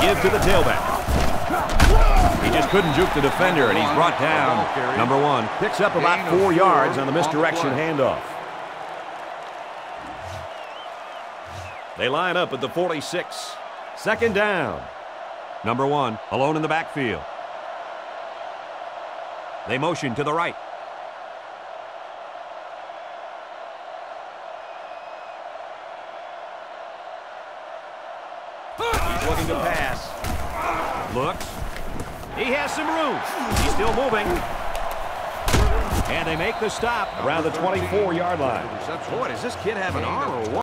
Give to the tailback. He just couldn't juke the defender, and he's brought down. Number one picks up about four yards on the misdirection handoff. They line up at the 46. Second down. Number one, alone in the backfield. They motion to the right. Looking to pass. Looks. He has some room. He's still moving. And they make the stop around the 24-yard line. Boy, does this kid have an arm or what?